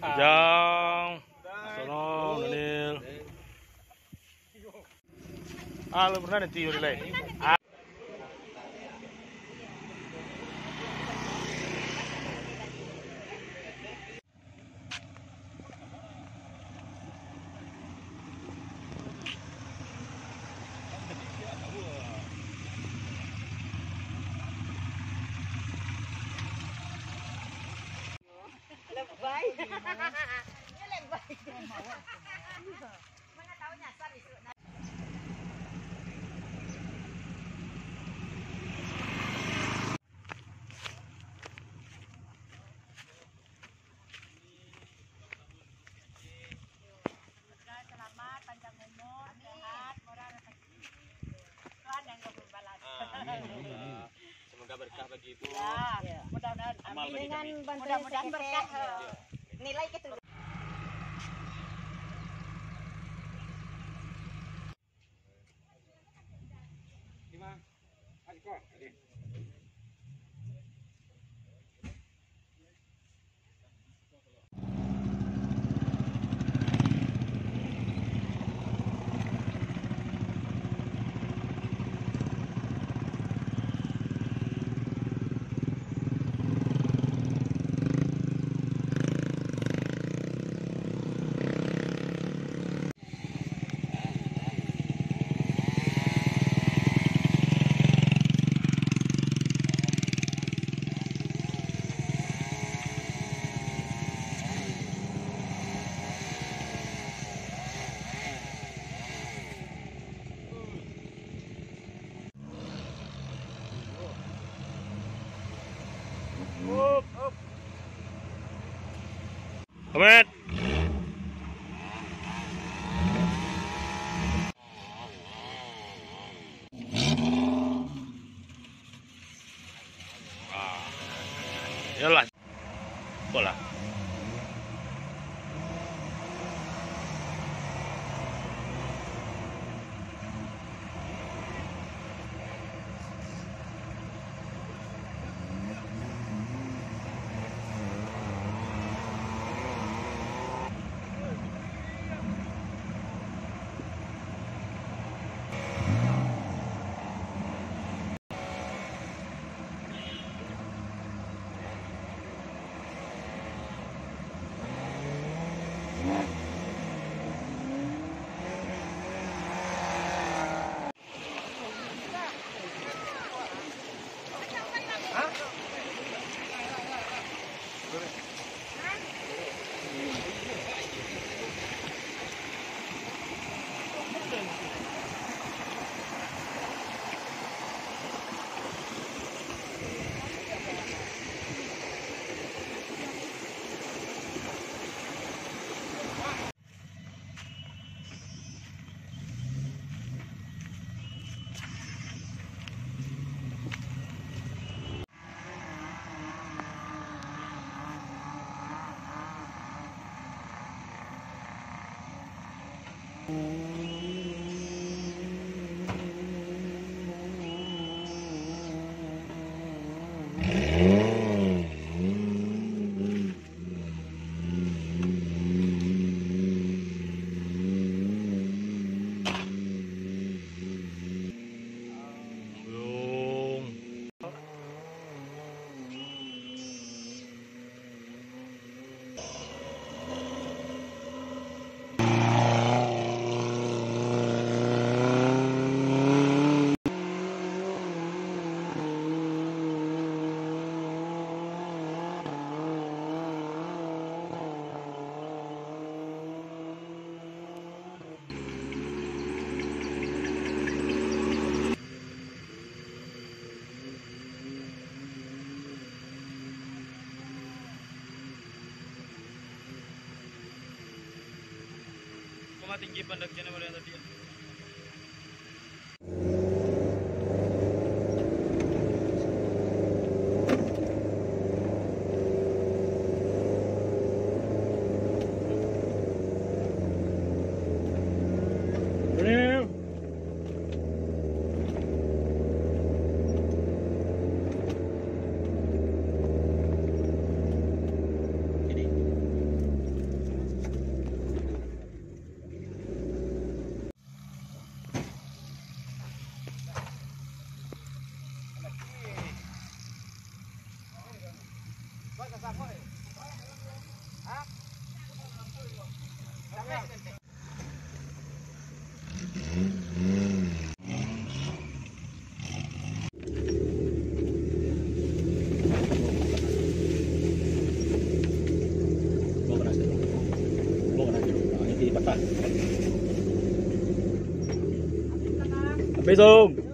Jang. Sono. Ah, lu pernah nanti yuri lagi. Berkah bagi ibu. Ya, mudah-mudahan dengan mudah-mudahan berkah eh, nilai gitu. Ah. Yalah. Bola. Gracias. Mm-hmm. பார்த்து இங்கே பண்ணுறதுக்கு ஜனவரி அந்த Dom.